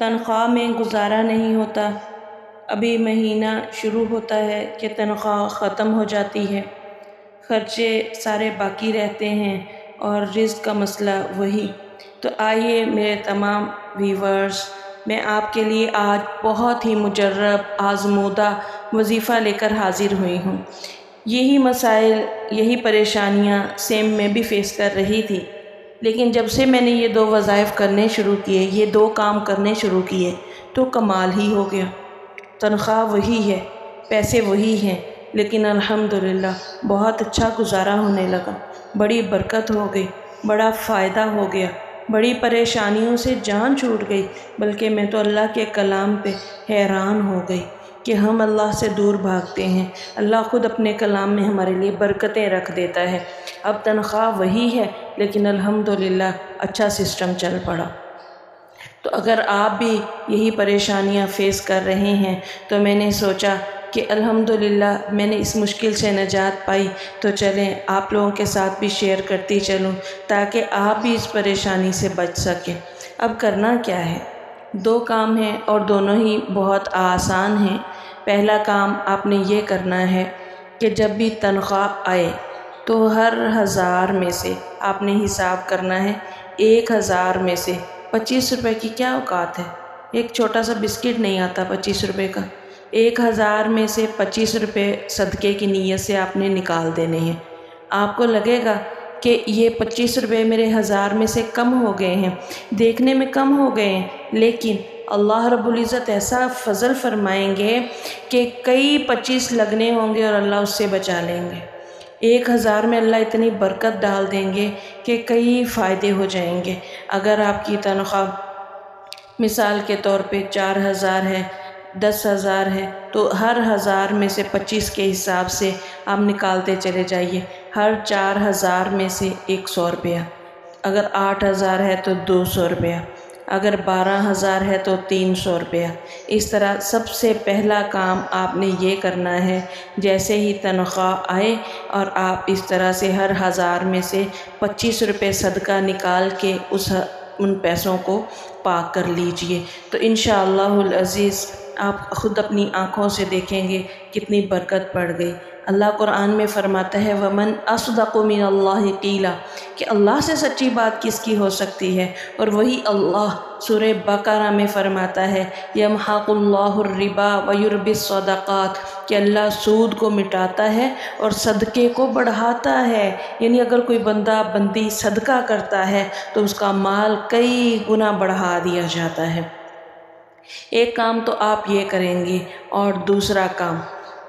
تنخواہ میں گزارا نہیں ہوتا۔ ابھی مہینہ شروع ہوتا ہے کہ تنخواہ ختم ہو جاتی ہے۔ خرچے سارے باقی رہتے ہیں اور رزق کا مسئلہ وہی۔ تو آئیے میرے تمام ویورز، میں آپ کے لیے آج بہت ہی مجرب، آزمودہ وظیفہ لے کر حاضر ہوئی ہوں۔ یہی مسائل، یہی پریشانیاں سیم میں بھی فیس کر رہی تھی۔ لیکن جب سے میں نے یہ دو وظائف کرنے شروع کیے، یہ دو کام کرنے شروع کیے، تو کمال ہی ہو گیا۔ تنخواہ وہی ہے، پیسے وہی ہیں، لیکن الحمدللہ بہت اچھا گزارا ہونے لگا۔ بڑی برکت ہو گئی، بڑا فائدہ ہو گیا۔ بڑی پریشانیوں سے جان چھوٹ گئی، بلکہ میں تو اللہ کے کلام پہ حیران ہو گئی۔ کہ ہم اللہ سے دور بھاگتے ہیں۔ اللہ خود اپنے کلام میں ہمارے لیے برکتیں رکھ دیتا ہے۔ اب تنخواہ وہی ہے، لیکن الحمدللہ اچھا سسٹم چل پڑا۔ تو اگر آپ بھی یہی پریشانیاں فیس کر رہے ہیں، تو میں نے سوچا کہ الحمدللہ میں نے اس مشکل سے نجات پائی۔ تو چلیں، آپ لوگوں کے ساتھ بھی شیئر کرتی چلوں تاکہ آپ بھی اس پریشانی سے بچ سکیں۔ اب کرنا کیا ہے؟ دو کام ہیں اور دونوں ہی بہت آسان ہیں۔ پہلا کام آپ نے یہ کرنا ہے کہ جب بھی تنخواہ آئے تو ہر ہزار میں سے آپ نے حساب کرنا ہے ایک ہزار میں سے۔ پچیس روپے کی کیا اوقات ہے؟ ایک چھوٹا سا بسکٹ نہیں آتا پچیس روپے کا۔ ایک ہزار میں سے پچیس روپے صدقے کی نیت سے آپ نے نکال دینے ہیں۔ آپ کو لگے گا کہ یہ پچیس روپے میرے ہزار میں سے کم ہو گئے ہیں۔ دیکھنے میں کم ہو گئے ہیں، لیکن اللہ رب العزت ایسا فضل فرمائیں گے کہ کئی پچیس لگنے ہوں گے اور اللہ اس سے بچا لیں گے۔ ایک ہزار میں اللہ اتنی برکت ڈال دیں گے کہ کئی فائدے ہو جائیں گے۔ اگر آپ کی تنخواہ مثال کے طور پہ چار ہزار ہے دس ہزار ہے، تو ہر ہزار میں سے پچیس کے حساب سے آپ نکالتے چلے جائیے۔ ہر چار ہزار میں سے ایک سو روپیہ۔ اگر آٹھ ہزار ہے تو دو سو روپیہ۔ اگر بارہ ہزار ہے تو تین سو روپیہ۔ اس طرح سب سے پہلا کام آپ نے یہ کرنا ہے، جیسے ہی تنخواہ آئے اور آپ اس طرح سے ہر ہزار میں سے پچیس روپے صدقہ نکال کے اس ان پیسوں کو پاک کر لیجیے۔ تو انشاءاللہ العزیز آپ خود اپنی آنکھوں سے دیکھیں گے کتنی برکت پڑ گئی۔ اللہ قرآن میں فرماتا ہے، ومن اصدق من اللہ قیلا کہ اللہ سے سچی بات کس کی ہو سکتی ہے؟ اور وہی اللہ سورہ بقرہ میں فرماتا ہے یمحق اللہ الربا ویرب الصدقات، کہ اللہ سود کو مٹاتا ہے اور صدقے کو بڑھاتا ہے۔ یعنی اگر کوئی بندہ بندی صدقہ کرتا ہے تو اس کا مال کئی گنا بڑھا دیا جاتا ہے۔ ایک کام تو آپ یہ کریں گے اور دوسرا کام۔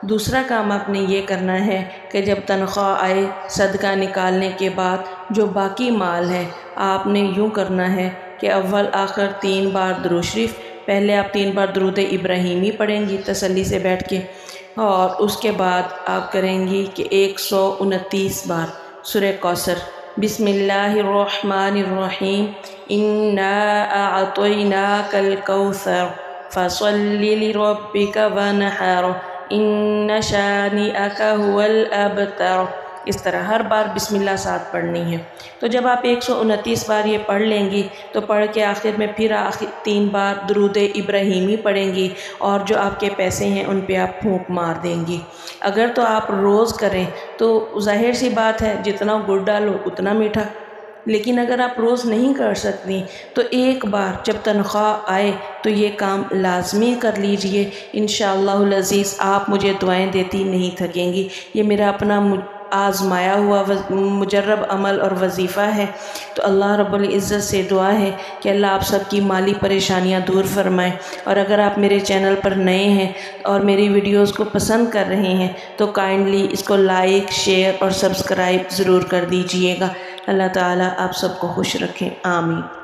دوسرا کام آپ نے یہ کرنا ہے کہ جب تنخواہ آئے، صدقہ نکالنے کے بعد جو باقی مال ہے، آپ نے یوں کرنا ہے کہ اول، آخر تین بار درو شریف، پہلے آپ تین بار درود ابراہیمی پڑھیں گی تسلی سے بیٹھ کے، اور اس کے بعد آپ کریں گی کہ ایک سو انتیس بار سورہ کوثر۔ بسم اللہ الرحمن الرحیم اعطیناک الكوثر فصل لربک ونحر ان شانئک هو الابتر اس طرح ہر بار بسم اللہ ساتھ پڑھنی ہے۔ تو جب آپ ایک سو انتیس بار یہ پڑھ لیں گی، تو پڑھ کے آخر میں پھر آخر تین بار درود ابراہیمی پڑھیں گی اور جو آپ کے پیسے ہیں ان پہ آپ پھونک مار دیں گی۔ اگر تو آپ روز کریں تو ظاہر سی بات ہے جتنا گڑ ڈالو اتنا میٹھا۔ لیکن اگر آپ روز نہیں کر سکتی تو ایک بار جب تنخواہ آئے تو یہ کام لازمی کر لیجیے۔ انشاءاللہ العزیز، آپ مجھے دعائیں دیتی نہیں تھکیں گی۔ یہ میرا اپنا آزمایا ہوا مجرب عمل اور وظیفہ ہے۔ تو اللہ رب العزت سے دعا ہے کہ اللہ آپ سب کی مالی پریشانیاں دور فرمائیں اور اگر آپ میرے چینل پر نئے ہیں اور میری ویڈیوز کو پسند کر رہے ہیں تو کائنڈلی اس کو لائک، شیئر اور سبسکرائب ضرور کر دیجیے گا۔ اللہ تعالیٰ آپ سب کو خوش رکھیں آمین۔